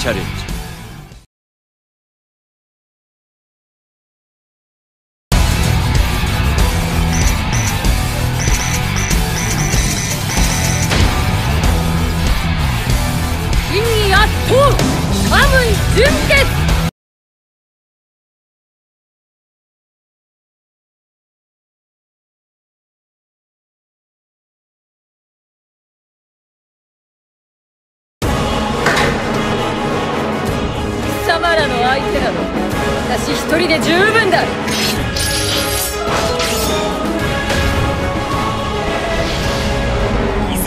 차렸죠.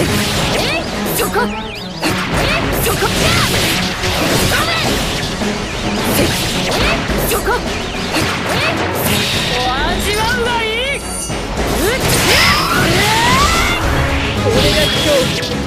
えそこえが今日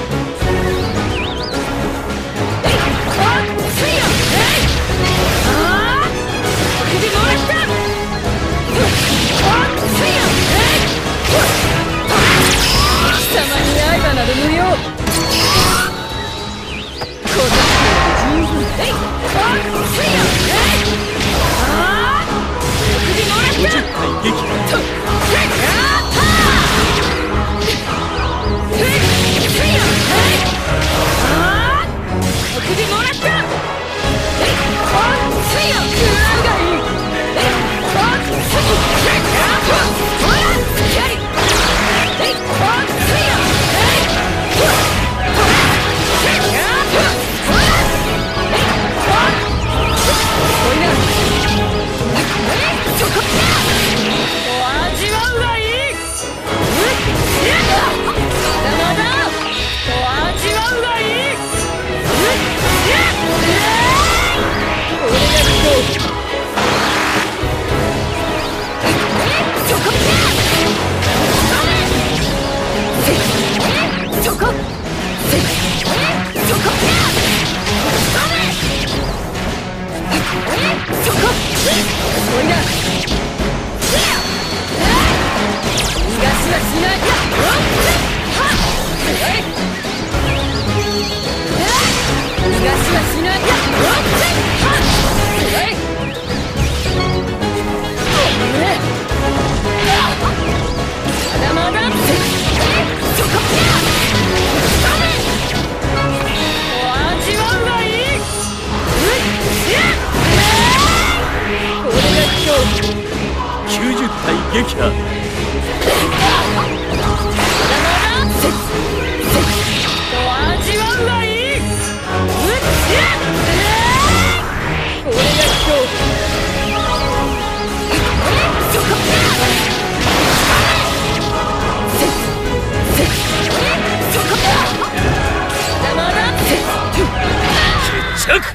Yeah! Check!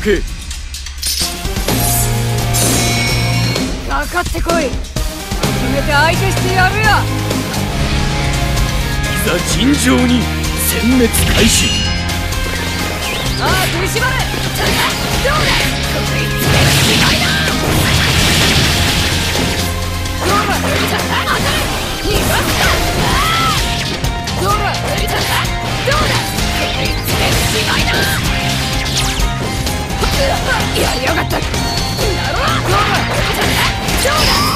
けかかってこい。決めて相手してやるいざ尋常に殲滅開始。あ取り締まれ。どうだ？どうだ？やりやがった。なろ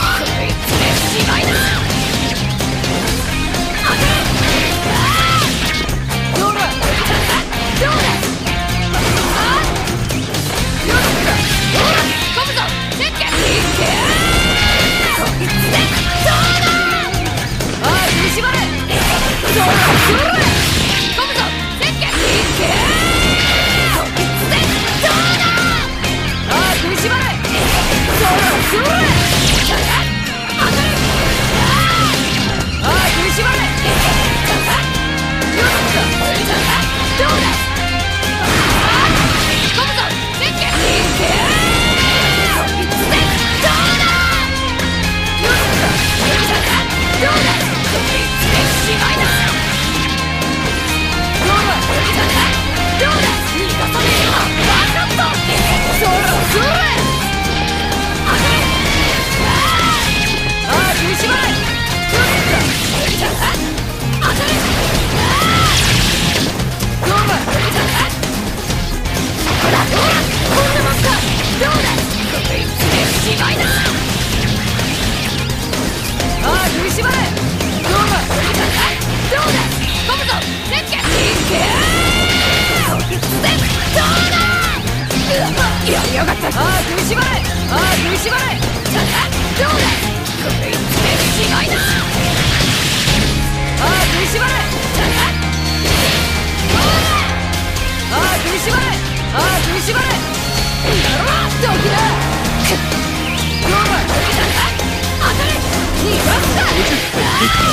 う Rico.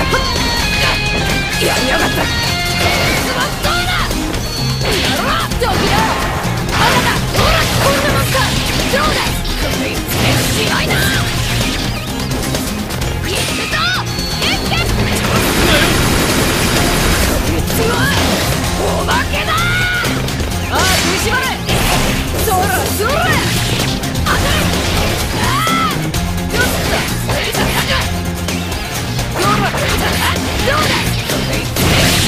やりやがったスマだやろっ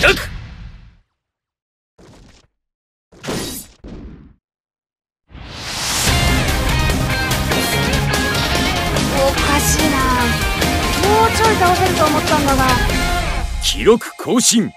開おかしいな。もうちょい倒せると思ったんだが。記録更新。